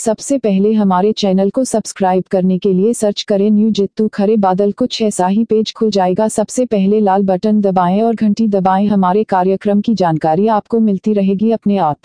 सबसे पहले हमारे चैनल को सब्सक्राइब करने के लिए सर्च करें न्यू जित्तू खरे बादल कुछ ऐसा ही पेज खुल जाएगा। सबसे पहले लाल बटन दबाएँ और घंटी दबाएँ। हमारे कार्यक्रम की जानकारी आपको मिलती रहेगी अपने आप।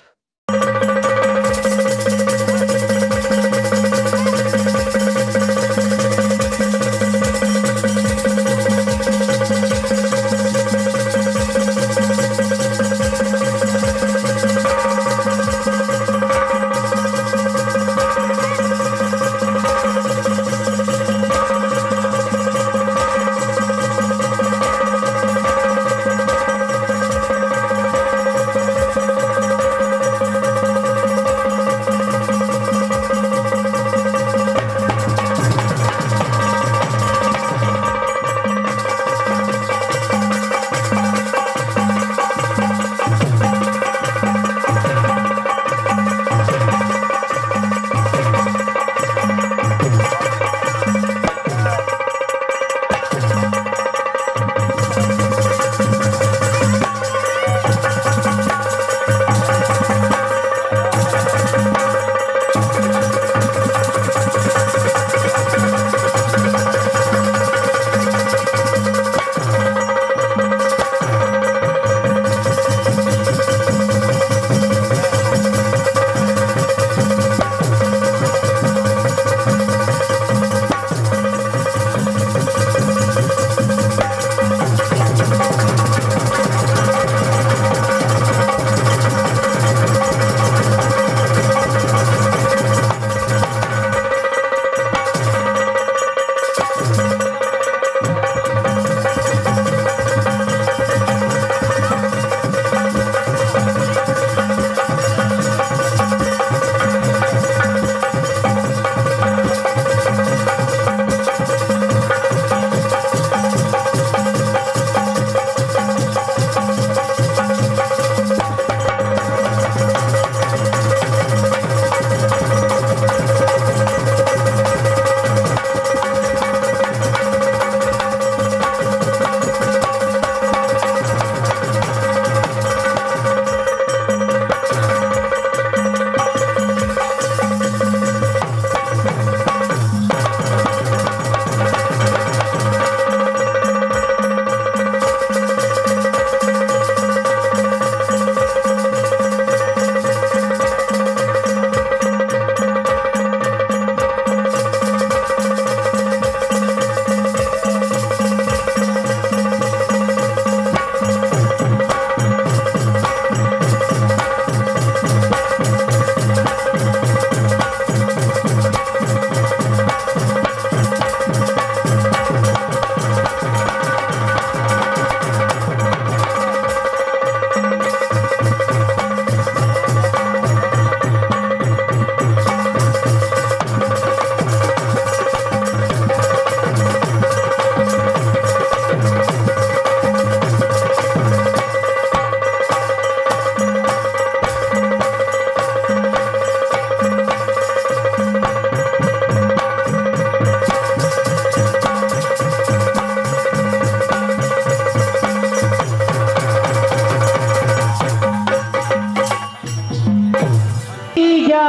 जा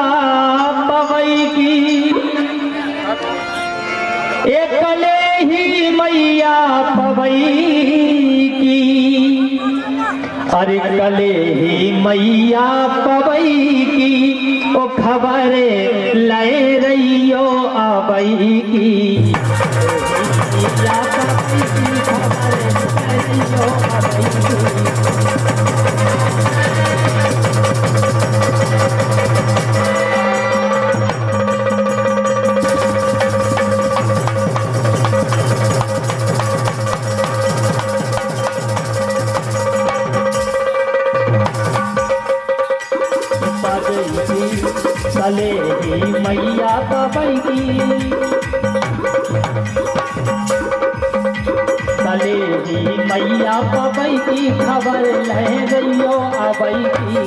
पवई की एकले ही मैया पवई की अरे कले ही मैया पवई की ओ खबरे ले रहियो अबई की मैया पवई की खबरे ले रहियो अबई की ही मैया की ही मैया पबई की खबर ले रहियो अबई की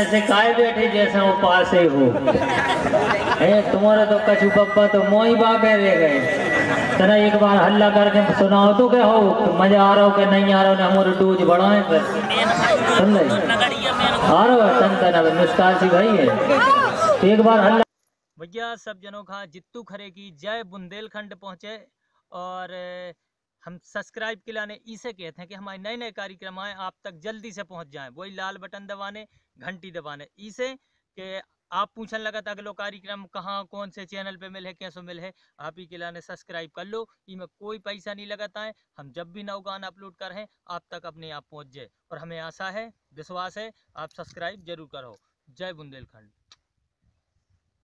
ऐसे काय बैठे जैसे वो पास ही हो है तुम्हारा तो कछु पप्पा तो मोही बाबे रह गए तना एक बार हल्ला करके सुनाओ तो क्या हो तो मज़ा आ रहा हो कि नहीं आ रहा हो ना हमारे डोज बढ़ाए फिर समझे आ रहा है तन तन अब मुस्कान सी भाई है एक बार हल्ला भैया सब जनों का जित्तू खरे की जय बुंदेलखंड पहुँचे और हम सब्सक्राइब के लाने इसे कहते हैं कि हमारे नए नए कार्यक्रम आए आप तक जल्दी से पहुँच जाएँ वही लाल बटन दबाने घंटी दबाने। इसे के आप पूछने लगा था अगलो कार्यक्रम कहाँ, कौन से चैनल पे मिले कैसे मिले आप ही के लाने सब्सक्राइब कर लो। इसमें कोई पैसा नहीं लगाता है हम जब भी नव गाना अपलोड कर हैं, आप तक अपने आप पहुँच जाए। और हमें आशा है, विश्वास है, आप सब्सक्राइब ज़रूर करो। जय बुंदेलखंड।